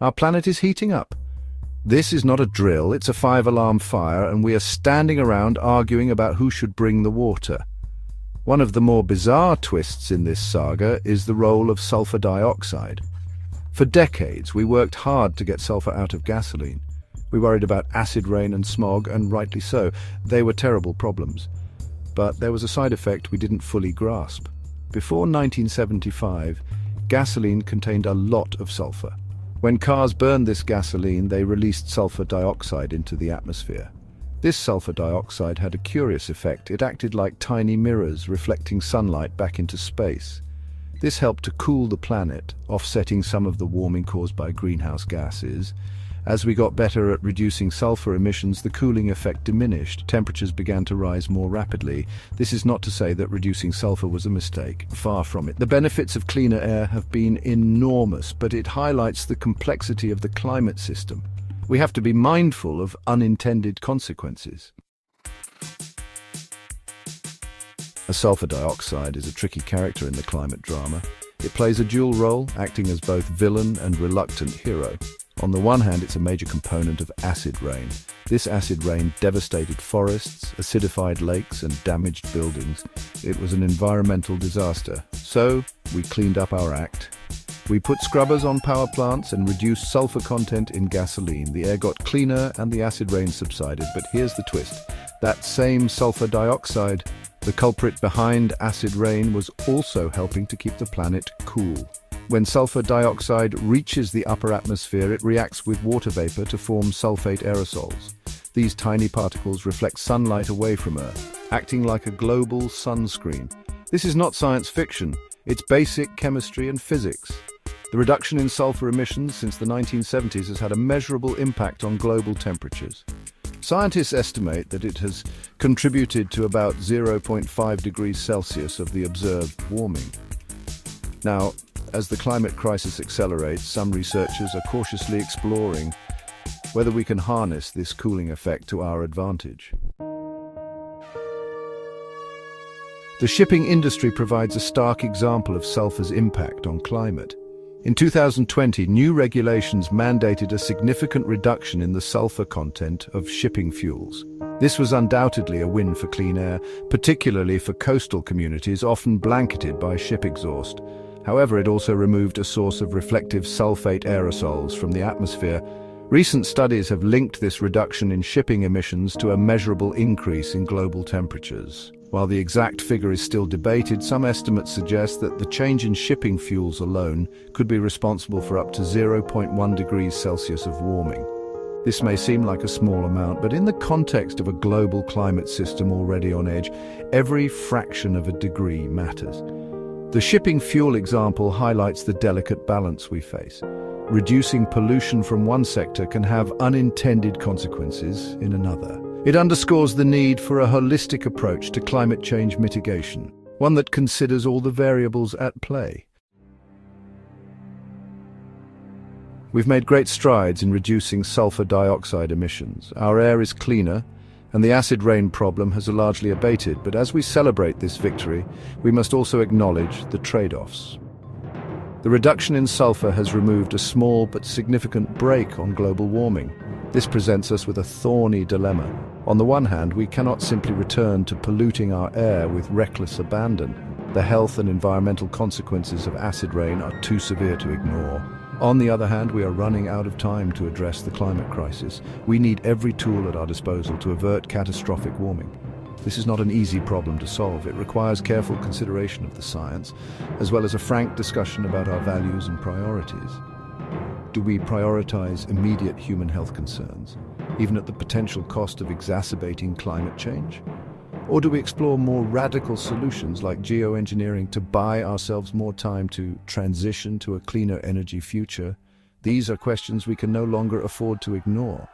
Our planet is heating up. This is not a drill, it's a five-alarm fire, and we are standing around arguing about who should bring the water. One of the more bizarre twists in this saga is the role of sulfur dioxide. For decades, we worked hard to get sulfur out of gasoline. We worried about acid rain and smog, and rightly so. They were terrible problems. But there was a side effect we didn't fully grasp. Before 1975, gasoline contained a lot of sulfur. When cars burned this gasoline, they released sulfur dioxide into the atmosphere. This sulfur dioxide had a curious effect. It acted like tiny mirrors, reflecting sunlight back into space. This helped to cool the planet, offsetting some of the warming caused by greenhouse gases. As we got better at reducing sulfur emissions, the cooling effect diminished. Temperatures began to rise more rapidly. This is not to say that reducing sulfur was a mistake. Far from it. The benefits of cleaner air have been enormous, but it highlights the complexity of the climate system. We have to be mindful of unintended consequences. A sulfur dioxide is a tricky character in the climate drama. It plays a dual role, acting as both villain and reluctant hero. On the one hand, it's a major component of acid rain. This acid rain devastated forests, acidified lakes and damaged buildings. It was an environmental disaster. So, we cleaned up our act. We put scrubbers on power plants and reduced sulfur content in gasoline. The air got cleaner and the acid rain subsided. But here's the twist. That same sulfur dioxide, the culprit behind acid rain, was also helping to keep the planet cool. When sulfur dioxide reaches the upper atmosphere, it reacts with water vapor to form sulfate aerosols. These tiny particles reflect sunlight away from Earth, acting like a global sunscreen. This is not science fiction, it's basic chemistry and physics. The reduction in sulfur emissions since the 1970s has had a measurable impact on global temperatures. Scientists estimate that it has contributed to about 0.5 degrees Celsius of the observed warming. Now, as the climate crisis accelerates, some researchers are cautiously exploring whether we can harness this cooling effect to our advantage. The shipping industry provides a stark example of sulfur's impact on climate. In 2020, new regulations mandated a significant reduction in the sulfur content of shipping fuels. This was undoubtedly a win for clean air, particularly for coastal communities often blanketed by ship exhaust. However, it also removed a source of reflective sulfate aerosols from the atmosphere. Recent studies have linked this reduction in shipping emissions to a measurable increase in global temperatures. While the exact figure is still debated, some estimates suggest that the change in shipping fuels alone could be responsible for up to 0.1 degrees Celsius of warming. This may seem like a small amount, but in the context of a global climate system already on edge, every fraction of a degree matters. The shipping fuel example highlights the delicate balance we face. Reducing pollution from one sector can have unintended consequences in another. It underscores the need for a holistic approach to climate change mitigation, one that considers all the variables at play. We've made great strides in reducing sulfur dioxide emissions. Our air is cleaner, and the acid rain problem has largely abated, but as we celebrate this victory, we must also acknowledge the trade-offs. The reduction in sulfur has removed a small but significant brake on global warming. This presents us with a thorny dilemma. On the one hand, we cannot simply return to polluting our air with reckless abandon. The health and environmental consequences of acid rain are too severe to ignore. On the other hand, we are running out of time to address the climate crisis. We need every tool at our disposal to avert catastrophic warming. This is not an easy problem to solve. It requires careful consideration of the science, as well as a frank discussion about our values and priorities. Do we prioritize immediate human health concerns, even at the potential cost of exacerbating climate change? Or do we explore more radical solutions like geoengineering to buy ourselves more time to transition to a cleaner energy future? These are questions we can no longer afford to ignore.